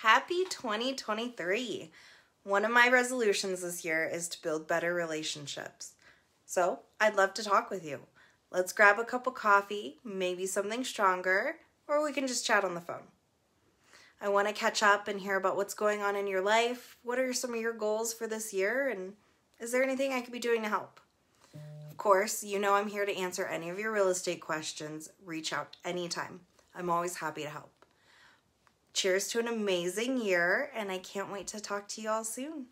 Happy 2023. One of my resolutions this year is to build better relationships. So, I'd love to talk with you. Let's grab a cup of coffee, maybe something stronger, or we can just chat on the phone. I want to catch up and hear about what's going on in your life. What are some of your goals for this year? And is there anything I could be doing to help? Of course, you know I'm here to answer any of your real estate questions. Reach out anytime. I'm always happy to help. Cheers to an amazing year, and I can't wait to talk to you all soon.